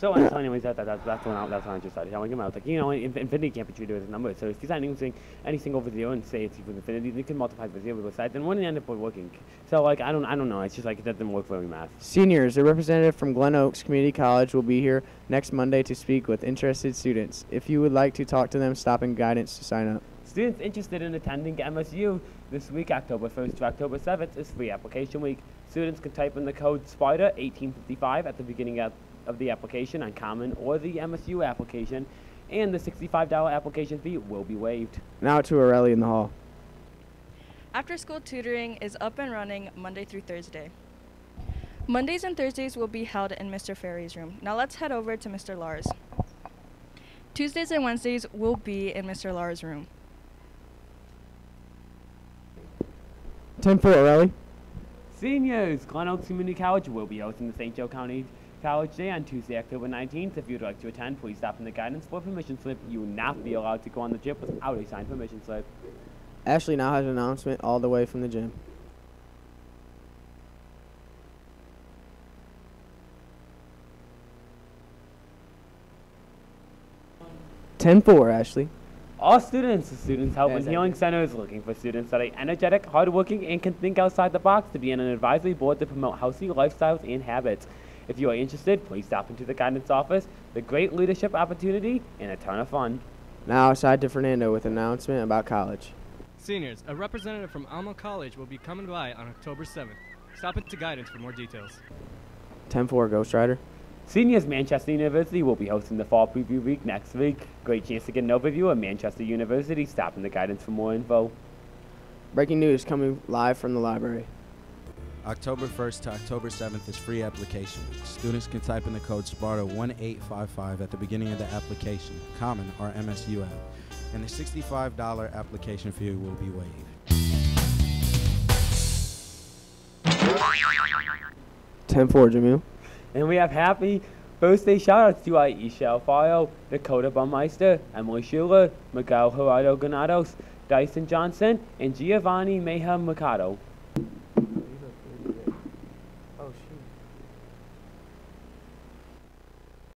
So, and so anyways, that, that, that's, that's when I, that's when I just started telling him. I was like, you know, Infinity can't be treated as a number. So if you sign anything, any single over zero and say it's equal to Infinity, you can multiply by zero both sides, and wouldn't end up working. So like, I don't, I don't know. It's just like it doesn't work for me math. Seniors, a representative from Glen Oaks Community College will be here next Monday to speak with interested students. If you would like to talk to them, stop in guidance to sign up. Students interested in attending MSU this week, October 1st to October 7th, is free application week. Students can type in the code SPIDER1855 at the beginning of, of the application on Common or the MSU application, and the $65 application fee will be waived. Now to Aurelia in the hall. After school tutoring is up and running Monday through Thursday. Mondays and Thursdays will be held in Mr. Ferry's room. Now let's head over to Mr. Lars. Tuesdays and Wednesdays will be in Mr. Lars' room. 10 4, Aurelia. Seniors, Glen Oaks Community College will be hosting the St. Joe County College Day on Tuesday, October 19th. If you'd like to attend, please stop in the guidance for permission slip. You will not be allowed to go on the trip without a signed permission slip. Ashley now has an announcement all the way from the gym. Ten four, Ashley. All students, the Students Help and Healing. Center is looking for students that are energetic, hardworking, and can think outside the box to be on an advisory board to promote healthy lifestyles and habits. If you are interested, please stop into the guidance office. The great leadership opportunity and a ton of fun. Now aside to Fernando with an announcement about college. Seniors, a representative from Alma College will be coming by on October 7th. Stop into guidance for more details. 10 4, Ghost Rider. Seniors, Manchester University will be hosting the Fall Preview Week next week. Great chance to get an overview of Manchester University. Stop in the guidance for more info. Breaking news coming live from the library. October 1st to October 7th is free application week. Students can type in the code SPARTA1855 at the beginning of the application, Common or MSU app, and the $65 application fee will be waived. 10 4, Jamil. And we have happy birthday shoutouts to Aisha Alfaro, Dakota Baumeister, Emily Schuler, Miguel Gerardo Granados, Dyson Johnson, and Giovanni Mayhem Mercado.